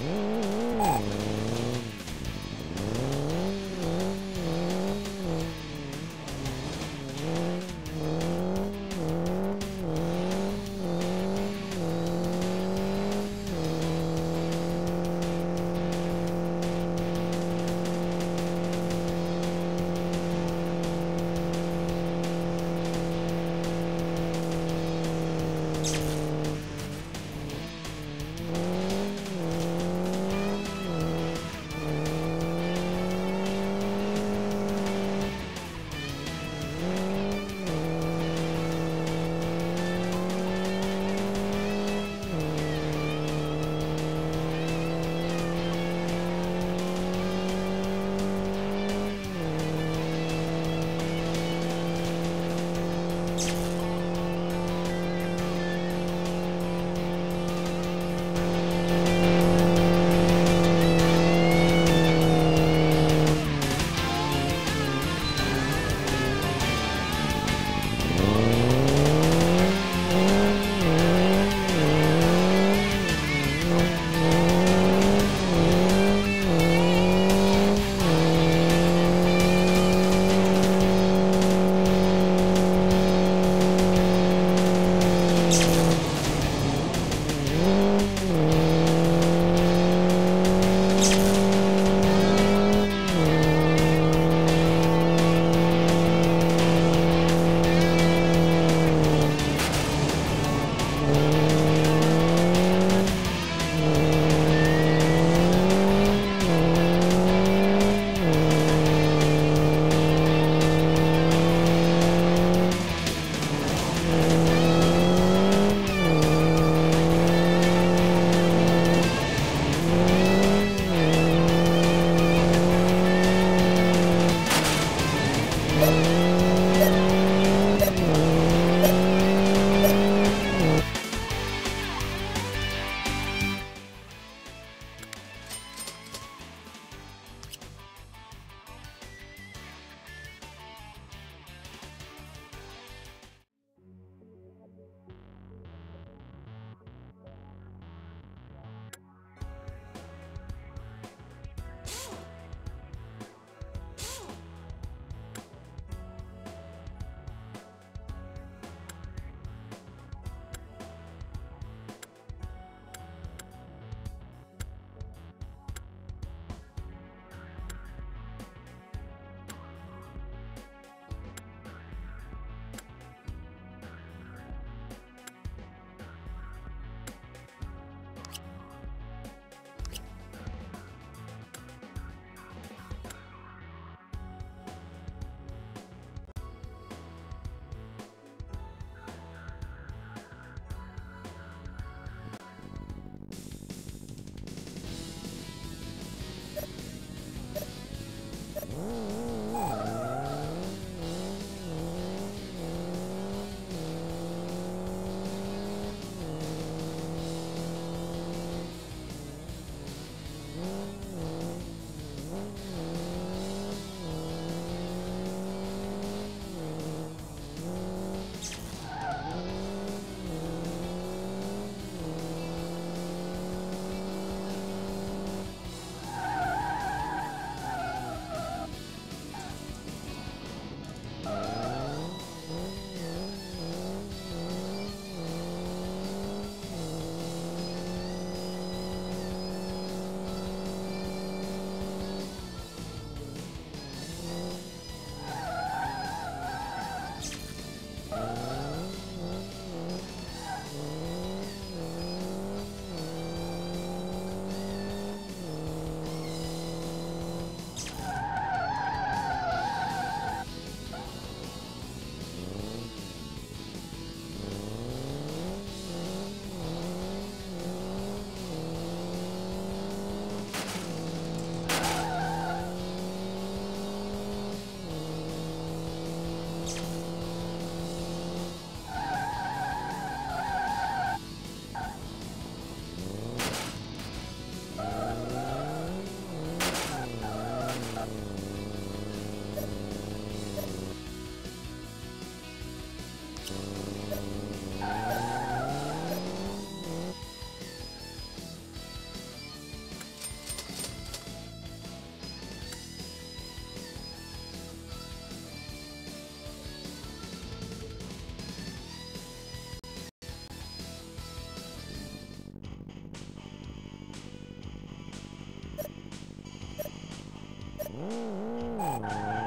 Música Música